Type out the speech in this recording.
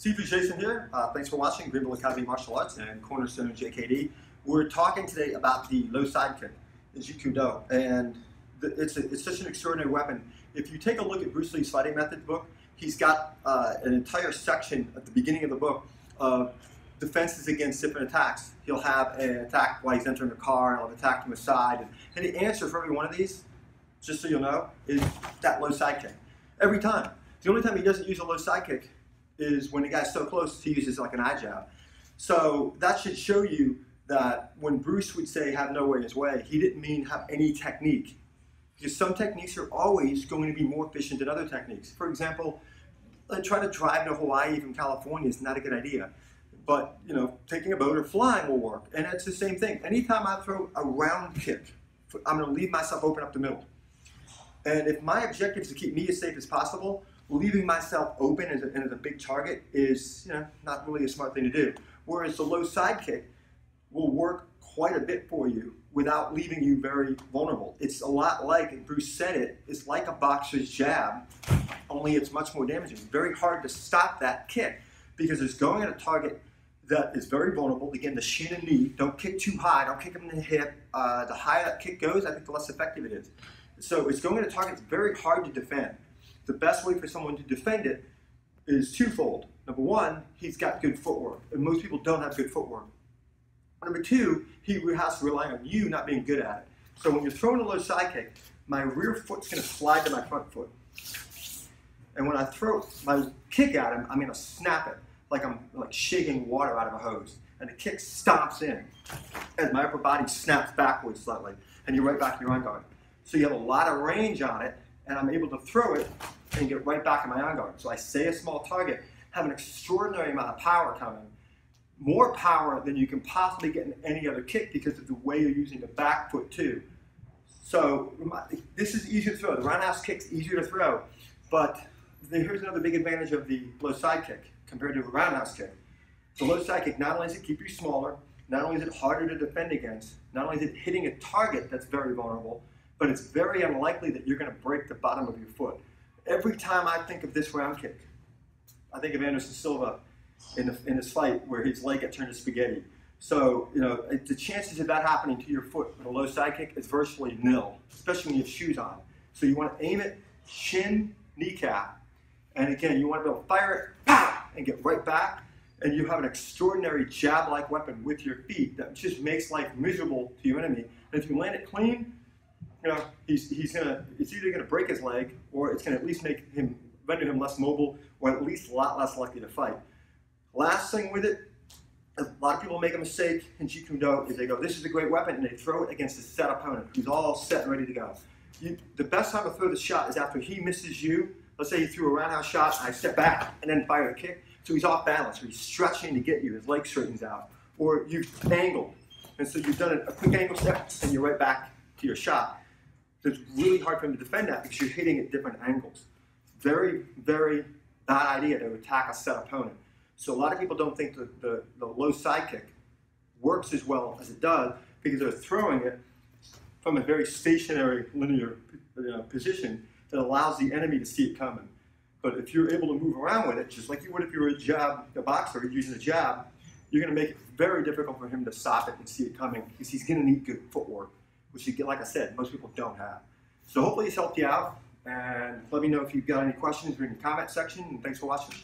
Sifu Jason here. Uh, thanks for watching Greenville Academy Martial Arts and Cornerstone JKD. We're talking today about the low side kick, the Jeet Kune Do, and it's, a, it's such an extraordinary weapon. If you take a look at Bruce Lee's fighting method book, he's got uh, an entire section at the beginning of the book of defenses against different attacks. He'll have an attack while he's entering a car, and he'll attack from the side, and, and the answer for every one of these, just so you'll know, is that low side kick. Every time. The only time he doesn't use a low side kick is when the guy's so close, he uses like an eye jab. So that should show you that when Bruce would say have no way in his way, he didn't mean have any technique. Because some techniques are always going to be more efficient than other techniques. For example, uh, trying to drive to Hawaii from California is not a good idea. But you know, taking a boat or flying will work. And it's the same thing. Anytime I throw a round kick, I'm to leave myself open up the middle. And if my objective is to keep me as safe as possible, leaving myself open as a, as a big target is you know, not really a smart thing to do. Whereas the low side kick will work quite a bit for you without leaving you very vulnerable. It's a lot like, Bruce said it, it's like a boxer's jab, only it's much more damaging. Very hard to stop that kick because it's going at a target that is very vulnerable. Again, the shin and knee, don't kick too high, don't kick them in the hip. Uh, the higher that kick goes, I think the less effective it is. So it's going at a target that's very hard to defend the best way for someone to defend it is twofold. Number one, he's got good footwork, and most people don't have good footwork. Number two, he has to rely on you not being good at it. So when you're throwing a low side kick, my rear foot's going to slide to my front foot. And when I throw my kick at him, I'm going to snap it like I'm like shaking water out of a hose. And the kick stops in as my upper body snaps backwards slightly, and you're right back in your on guard. So you have a lot of range on it, and I'm able to throw it and get right back in my on guard. So I say a small target, have an extraordinary amount of power coming, more power than you can possibly get in any other kick because of the way you're using the back foot too. So this is easier to throw. The roundhouse kick's easier to throw, but here's another big advantage of the low side kick compared to a roundhouse kick. The low side kick not only does it keep you smaller, not only is it harder to defend against, not only is it hitting a target that's very vulnerable, but it's very unlikely that you're going to break the bottom of your foot. Every time I think of this round kick, I think of Anderson Silva in, the, in his fight where his leg got turned to spaghetti. So, you know, the chances of that happening to your foot with a low side kick is virtually nil, especially when you have shoes on. So you want to aim it shin, kneecap, and again, you want to be able to fire it, pow, and get right back, and you have an extraordinary jab-like weapon with your feet that just makes life miserable to your enemy. And if you land it clean, you know, he's, he's gonna, it's either gonna break his leg or it's gonna at least make him, render him less mobile or at least a lot less likely to fight. Last thing with it, a lot of people make a mistake in Jeet Kune Do is they go, this is a great weapon, and they throw it against a set opponent who's all set and ready to go. You, the best time to throw the shot is after he misses you. Let's say he threw a roundhouse shot, and I step back and then fire a kick. So he's off balance, or he's stretching to get you, his leg straightens out. Or you've angled, and so you've done a quick angle step, and you're right back to your shot. So it's really hard for him to defend that because you're hitting at different angles. Very, very bad idea to attack a set opponent. So a lot of people don't think that the, the low side kick works as well as it does because they're throwing it from a very stationary linear you know, position that allows the enemy to see it coming. But if you're able to move around with it, just like you would if you were a jab, a boxer using a jab, you're going to make it very difficult for him to stop it and see it coming because he's going to need good footwork which you get, like I said, most people don't have. So hopefully this helped you out, and let me know if you've got any questions in the comment section, and thanks for watching.